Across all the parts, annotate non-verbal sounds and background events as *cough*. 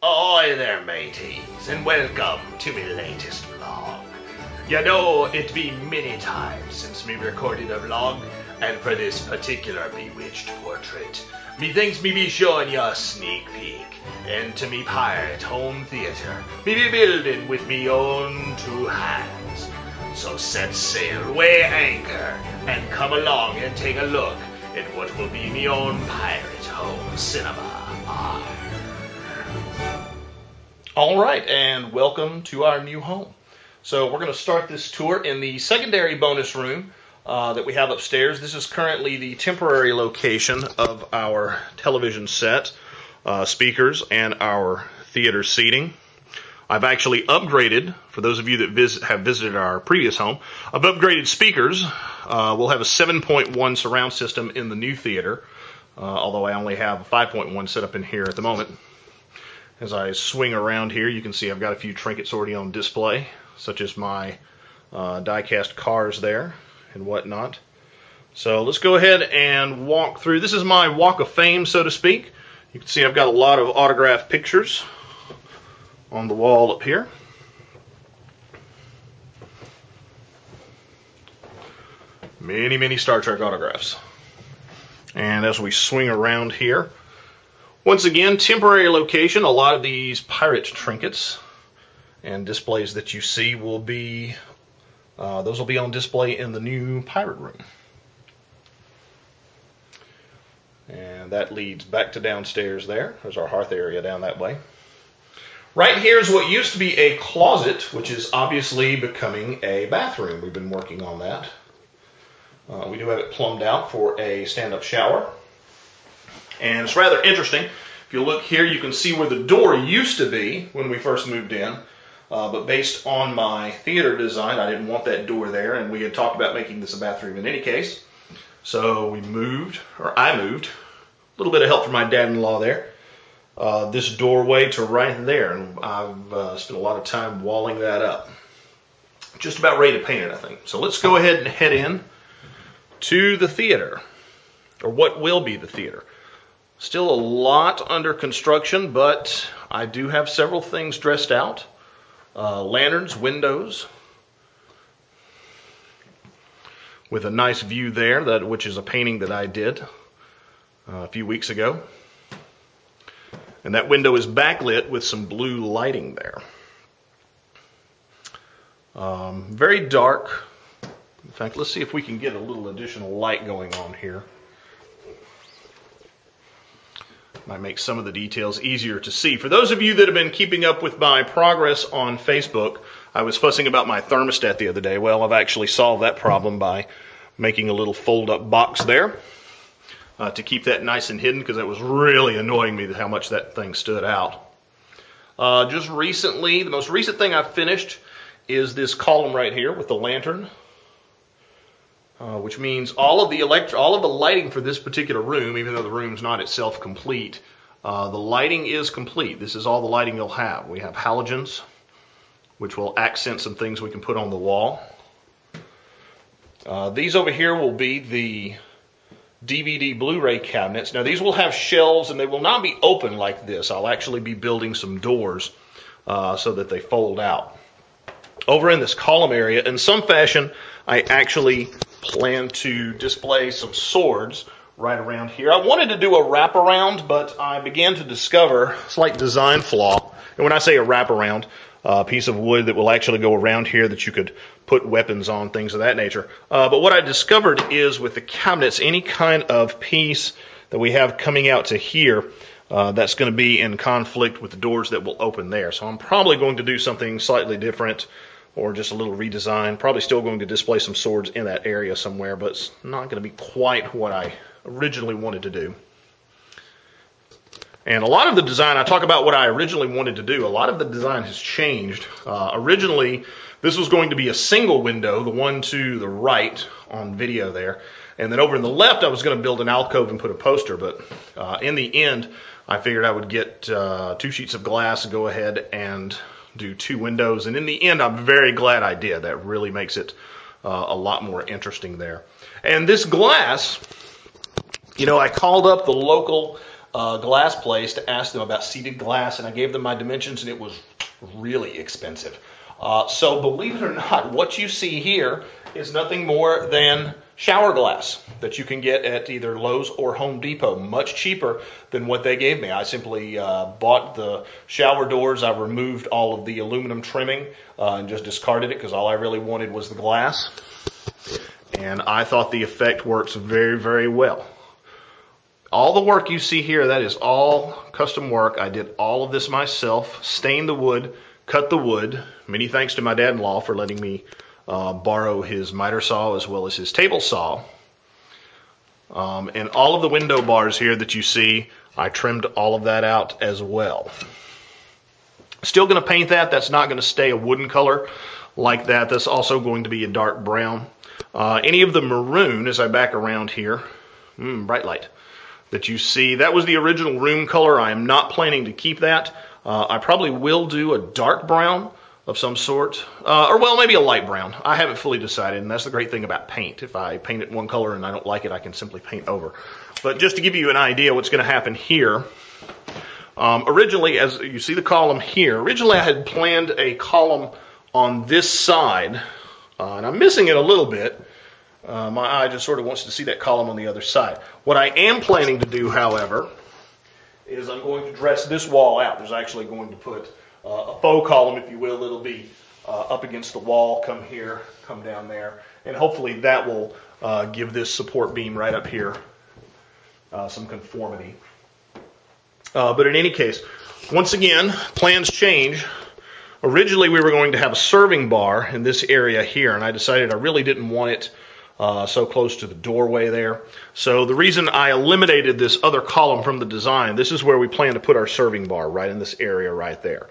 Ahoy there, mateys, and welcome to my latest vlog. You know, it be many times since me recorded a vlog, and for this particular bewitched portrait, methinks me be showing you a sneak peek into me pirate home theater me be building with me own two hands. So set sail, weigh anchor, and come along and take a look at what will be me own pirate home cinema. Arr. All right, and welcome to our new home. So we're going to start this tour in the secondary bonus room uh, that we have upstairs. This is currently the temporary location of our television set, uh, speakers, and our theater seating. I've actually upgraded, for those of you that visit, have visited our previous home, I've upgraded speakers. Uh, we'll have a 7.1 surround system in the new theater, uh, although I only have a 5.1 set up in here at the moment. As I swing around here, you can see I've got a few trinkets already on display, such as my uh, die-cast cars there and whatnot. So let's go ahead and walk through. This is my walk of fame, so to speak. You can see I've got a lot of autographed pictures on the wall up here. Many, many Star Trek autographs. And as we swing around here, once again, temporary location. A lot of these pirate trinkets and displays that you see will be, uh, those will be on display in the new pirate room. And that leads back to downstairs there. There's our hearth area down that way. Right here is what used to be a closet, which is obviously becoming a bathroom. We've been working on that. Uh, we do have it plumbed out for a stand-up shower. And it's rather interesting. If you look here, you can see where the door used to be when we first moved in. Uh, but based on my theater design, I didn't want that door there, and we had talked about making this a bathroom in any case. So we moved, or I moved, a little bit of help from my dad-in-law there, uh, this doorway to right there, and I've uh, spent a lot of time walling that up. Just about ready to paint it, I think. So let's go ahead and head in to the theater, or what will be the theater. Still a lot under construction, but I do have several things dressed out. Uh, lanterns, windows, with a nice view there, that which is a painting that I did uh, a few weeks ago. And that window is backlit with some blue lighting there. Um, very dark. In fact, let's see if we can get a little additional light going on here. Might make some of the details easier to see. For those of you that have been keeping up with my progress on Facebook, I was fussing about my thermostat the other day. Well, I've actually solved that problem by making a little fold-up box there uh, to keep that nice and hidden because that was really annoying me how much that thing stood out. Uh, just recently, the most recent thing I've finished is this column right here with the lantern, uh, which means all of the elect all of the lighting for this particular room, even though the room's not itself complete, uh, the lighting is complete. This is all the lighting you'll have. We have halogens, which will accent some things we can put on the wall. Uh, these over here will be the DVD Blu-ray cabinets. Now these will have shelves and they will not be open like this. I'll actually be building some doors uh, so that they fold out. Over in this column area, in some fashion, I actually plan to display some swords right around here. I wanted to do a wraparound, but I began to discover a slight design flaw. And when I say a wraparound, a piece of wood that will actually go around here that you could put weapons on, things of that nature. Uh, but what I discovered is with the cabinets, any kind of piece that we have coming out to here, uh, that's going to be in conflict with the doors that will open there. So I'm probably going to do something slightly different or just a little redesign. Probably still going to display some swords in that area somewhere, but it's not going to be quite what I originally wanted to do. And a lot of the design, I talk about what I originally wanted to do, a lot of the design has changed. Uh, originally, this was going to be a single window, the one to the right on video there. And then over in the left, I was going to build an alcove and put a poster, but uh, in the end, I figured I would get uh, two sheets of glass, and go ahead and do two windows. And in the end, I'm very glad I did. That really makes it uh, a lot more interesting there. And this glass, you know, I called up the local uh, glass place to ask them about seeded glass, and I gave them my dimensions, and it was really expensive. Uh, so believe it or not, what you see here is nothing more than shower glass that you can get at either Lowe's or Home Depot, much cheaper than what they gave me. I simply uh, bought the shower doors. I removed all of the aluminum trimming uh, and just discarded it because all I really wanted was the glass. And I thought the effect works very, very well. All the work you see here, that is all custom work. I did all of this myself, stained the wood, cut the wood. Many thanks to my dad-in-law for letting me uh, borrow his miter saw as well as his table saw. Um, and all of the window bars here that you see, I trimmed all of that out as well. Still going to paint that. That's not going to stay a wooden color like that. That's also going to be a dark brown. Uh, any of the maroon, as I back around here, mm, bright light, that you see, that was the original room color. I am not planning to keep that. Uh, I probably will do a dark brown of some sort, uh, or well, maybe a light brown. I haven't fully decided, and that's the great thing about paint. If I paint it one color and I don't like it, I can simply paint over. But just to give you an idea what's going to happen here, um, originally, as you see the column here, originally I had planned a column on this side, uh, and I'm missing it a little bit. Uh, my eye just sort of wants to see that column on the other side. What I am planning to do, however, is I'm going to dress this wall out. There's actually going to put uh, a faux column, if you will. It'll be uh, up against the wall, come here, come down there, and hopefully that will uh, give this support beam right up here uh, some conformity. Uh, but in any case, once again, plans change. Originally, we were going to have a serving bar in this area here, and I decided I really didn't want it uh, so close to the doorway there. So the reason I eliminated this other column from the design, this is where we plan to put our serving bar, right in this area right there.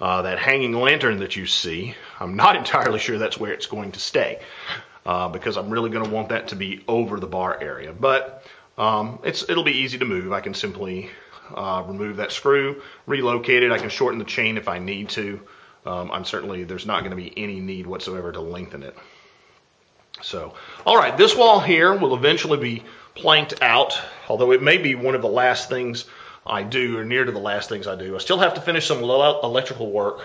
Uh, that hanging lantern that you see, I'm not *laughs* entirely sure that's where it's going to stay uh, because I'm really going to want that to be over the bar area. But um, it's, it'll be easy to move. I can simply uh, remove that screw, relocate it. I can shorten the chain if I need to. Um, I'm certainly, there's not going to be any need whatsoever to lengthen it. So, all right, this wall here will eventually be planked out, although it may be one of the last things I do, or near to the last things I do. I still have to finish some electrical work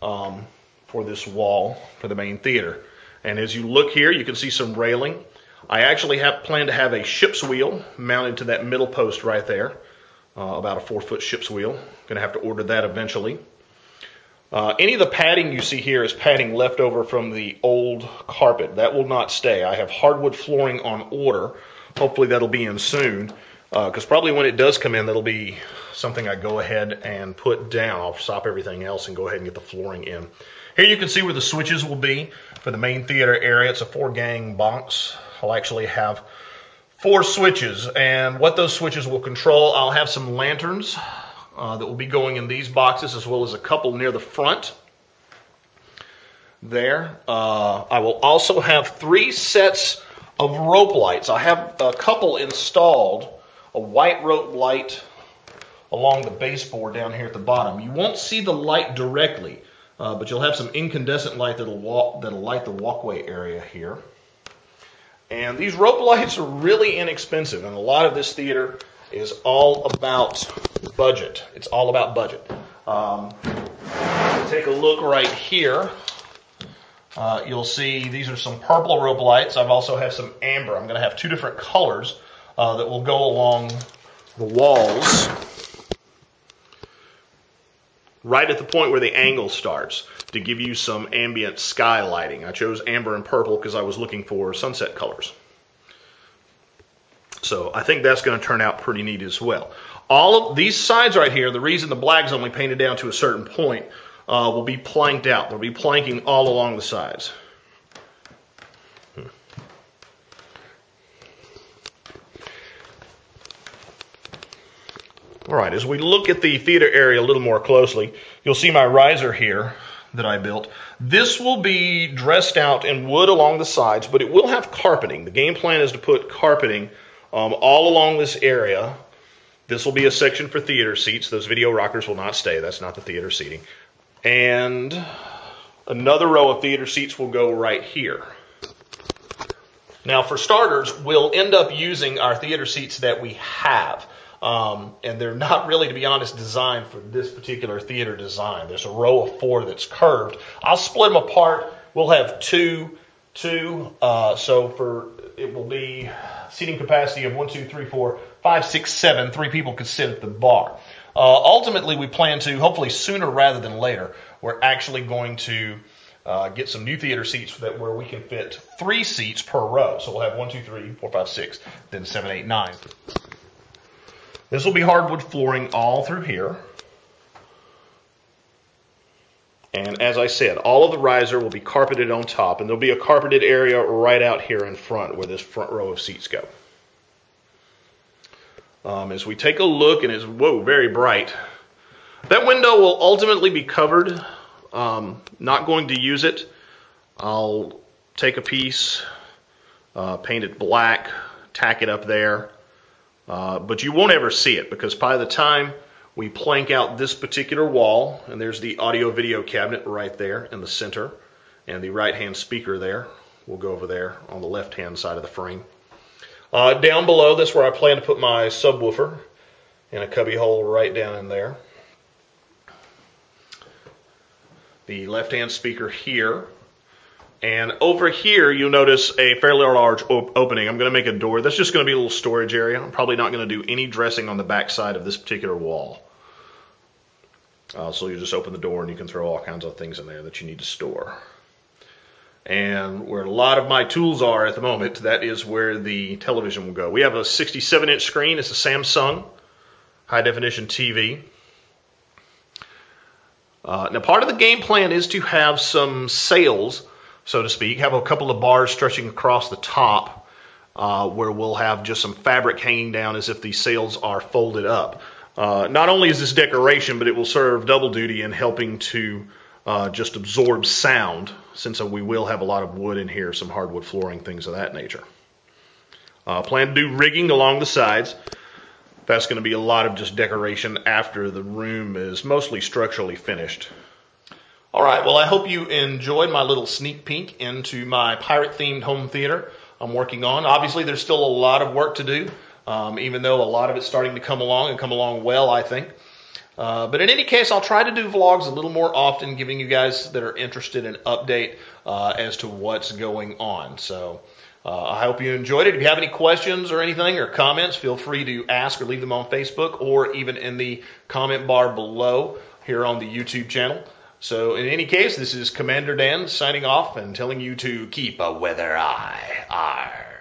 um, for this wall for the main theater. And as you look here, you can see some railing. I actually have planned to have a ship's wheel mounted to that middle post right there, uh, about a four foot ship's wheel. Going to have to order that eventually. Uh, any of the padding you see here is padding left over from the old carpet. That will not stay. I have hardwood flooring on order. Hopefully that'll be in soon. Because uh, probably when it does come in, that'll be something I go ahead and put down. I'll stop everything else and go ahead and get the flooring in. Here you can see where the switches will be for the main theater area. It's a four gang box. I'll actually have four switches. And what those switches will control, I'll have some lanterns uh, that will be going in these boxes as well as a couple near the front there. Uh, I will also have three sets of rope lights. I have a couple installed, a white rope light along the baseboard down here at the bottom. You won't see the light directly, uh, but you'll have some incandescent light that'll, walk, that'll light the walkway area here. And these rope lights are really inexpensive, and a lot of this theater is all about budget. It's all about budget. Um, take a look right here. Uh, you'll see these are some purple rope lights. I've also have some amber. I'm going to have two different colors uh, that will go along the walls right at the point where the angle starts to give you some ambient sky lighting. I chose amber and purple because I was looking for sunset colors. So I think that's going to turn out pretty neat as well. All of these sides right here, the reason the black's only painted down to a certain point, uh, will be planked out. There'll be planking all along the sides. All right, as we look at the theater area a little more closely, you'll see my riser here that I built. This will be dressed out in wood along the sides, but it will have carpeting. The game plan is to put carpeting um, all along this area. This will be a section for theater seats. Those video rockers will not stay. That's not the theater seating. And another row of theater seats will go right here. Now, for starters, we'll end up using our theater seats that we have. Um, and they're not really, to be honest, designed for this particular theater design. There's a row of four that's curved. I'll split them apart. We'll have two, two. Uh, so for it will be seating capacity of one, two, three, four, five, six, seven. Three people could sit at the bar. Uh, ultimately, we plan to, hopefully sooner rather than later, we're actually going to uh, get some new theater seats that where we can fit three seats per row. So we'll have one, two, three, four, five, six, then seven, eight, nine. This will be hardwood flooring all through here. And as I said, all of the riser will be carpeted on top, and there'll be a carpeted area right out here in front where this front row of seats go. Um, as we take a look, and it's, whoa, very bright. That window will ultimately be covered. Um, not going to use it. I'll take a piece, uh, paint it black, tack it up there, uh, but you won't ever see it because by the time we plank out this particular wall, and there's the audio video cabinet right there in the center, and the right hand speaker there. We'll go over there on the left hand side of the frame. Uh, down below, that's where I plan to put my subwoofer in a cubby hole right down in there. The left hand speaker here and over here, you'll notice a fairly large op opening. I'm going to make a door. That's just going to be a little storage area. I'm probably not going to do any dressing on the back side of this particular wall. Uh, so you just open the door and you can throw all kinds of things in there that you need to store. And where a lot of my tools are at the moment, that is where the television will go. We have a 67 inch screen. It's a Samsung high definition TV. Uh, now, part of the game plan is to have some sails so to speak. Have a couple of bars stretching across the top uh, where we'll have just some fabric hanging down as if these sails are folded up. Uh, not only is this decoration, but it will serve double duty in helping to uh, just absorb sound, since we will have a lot of wood in here, some hardwood flooring, things of that nature. Uh, plan to do rigging along the sides. That's going to be a lot of just decoration after the room is mostly structurally finished. All right, well, I hope you enjoyed my little sneak peek into my pirate themed home theater I'm working on. Obviously, there's still a lot of work to do, um, even though a lot of it's starting to come along and come along well, I think. Uh, but in any case, I'll try to do vlogs a little more often, giving you guys that are interested an update uh, as to what's going on. So uh, I hope you enjoyed it. If you have any questions or anything or comments, feel free to ask or leave them on Facebook or even in the comment bar below here on the YouTube channel. So, in any case, this is Commander Dan signing off and telling you to keep a weather eye. Arr.